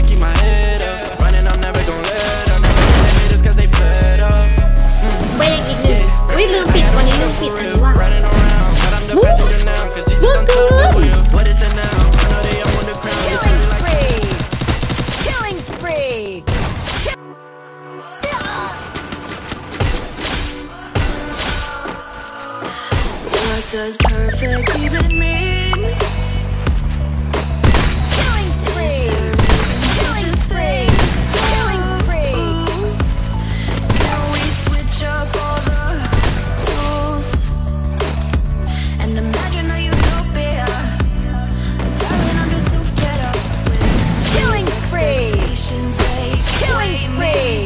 to keep my head up. Running, I'm never gonna let up. Cause they fed up. Mm. Wait, yeah. Wait, little bit, on little bit, and wow. Running around, but I'm the Woo! president now, cause What is it now? I know they all want the crown. Killing spree! Killing spree! What does perfect even mean? Killing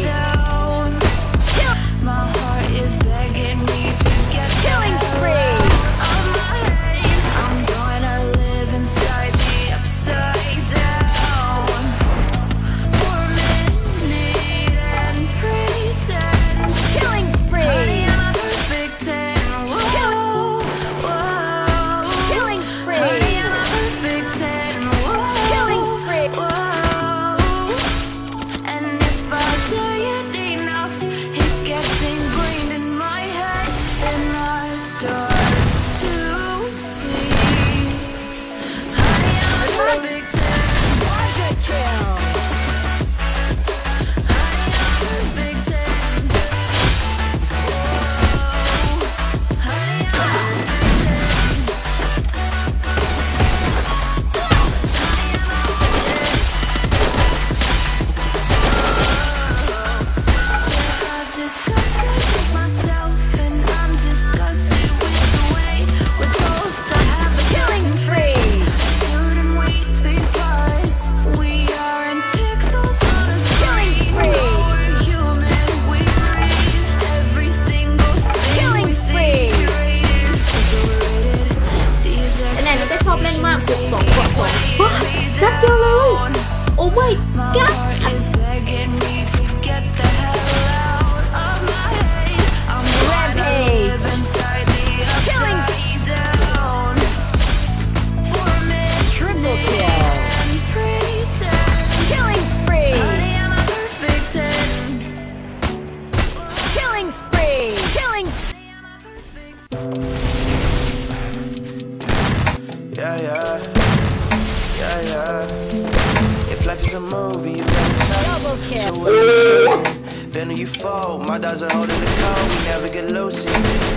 a movie, you gotta. Double kill. So what are you choosing? Then you fall. My dogs are holding the code. We never get loosey.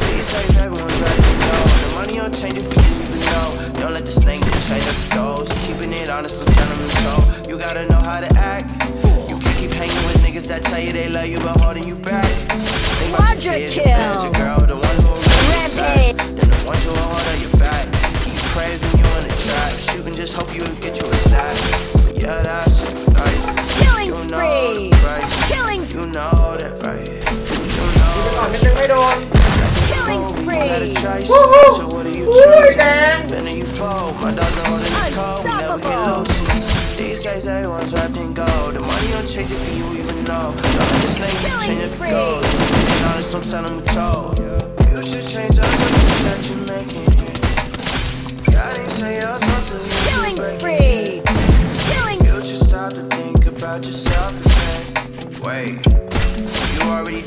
These everyone's ready to go. The money change if you even know. Don't let the snake change up the goals. Keeping it honest, I'm telling them so. You gotta know how to act. You can keep hanging with niggas that tell you they love you but holding you back. About your Quadra kids, your friends, your girl, the one who Rampage. Then the ones who will hold up your back. You praise when you in the trap. Just hope you get you a stat. We never get Unstoppable. loose. These days, everyone's wrapped in gold. The money don't change it for you, even know. Don't let snake Killing change the spree. goals. Honest, don't tell them we told. You should change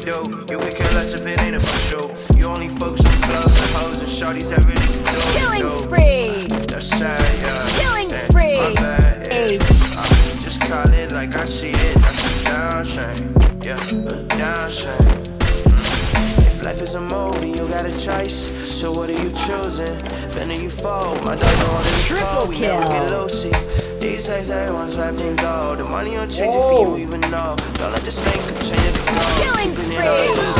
you already do. You could care less if it ain't about you. You only focus on clubs and hoes and shorties that really can do it. Killing do. spree! That's sad, yeah. Killing Damn, spree. My bad, yeah. I just call it like I see it. That's a down shame. Yeah, a down shame. Mm. If life is a movie, you got a choice. So what are you choosing? Then you fall. My dogs the Triple code. We never kill. get loosey. These days, everyone's wrapped in gold. The money don't change it for you, even know. Don't let the snake change to. Killing spree!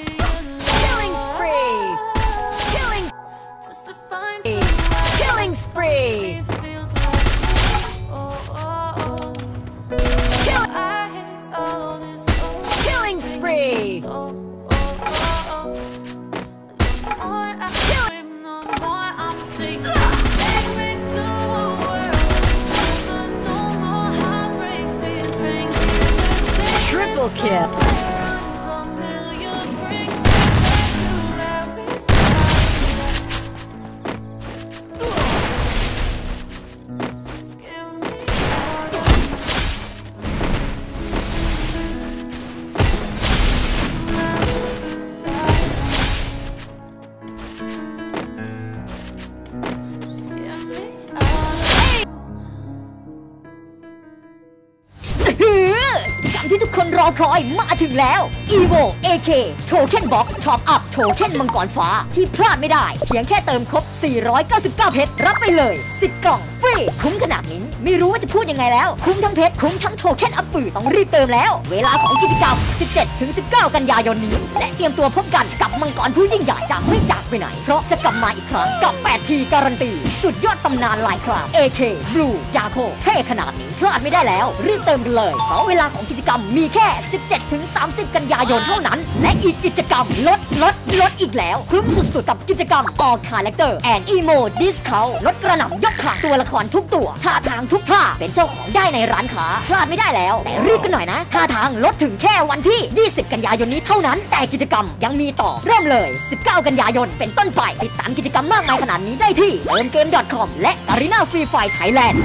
Triple kill. ที่ทุกคอยมาถึงแล้ว EVO AK Token Box Top Up Token มังกรฟ้าที่พลาดไม่ได้ เพียงแค่เติมครบ 499 เพชร รับไปเลย 10 กล่องฟรี คุ้มขนาดนี้ไม่รู้ว่าจะพูดยังไงแล้ว คุ้มทั้งเพชร คุ้มทั้งโทเค็นอัปปือต้องรีบเติมแล้ว เวลาของกิจกรรม 17-19 กันยายนนี้ และเตรียมตัวพบกันกับมังกรผู้ยิ่งใหญ่จะไม่จากไปไหน เพราะจะกลับมาอีกครั้งกับ8ทีการันตี สุดยอดตำนานลายคราม AK Blue ยาโคเท่ขนาดนี้พลาดไม่ได้แล้ว รีบเติมกันเลยเพราะเวลาของกิจกรรมมีแค่ 17-30 กันยายนเท่านั้น และอีกกิจกรรมลดลดลดอีกแล้ว คุ้มสุดๆ กับกิจกรรม All Character and Emo Discount ลดกระหน่ำยกขาตัวละครทุกตัวท่าทางทุกท่าเป็นเจ้าของได้ในร้านค้าพลาดไม่ได้แล้ว แต่รีบกันหน่อยนะท่าทางลดถึงแค่วันที่ 20 กันยายนนี้เท่านั้น แต่กิจกรรมยังมีต่อเริ่มเลย 19 กันยายนเป็นต้นไปติดตามกิจกรรมมากมายขนาดนี้ได้ที่เติมเกม .com และ Arena Free Fire Thailand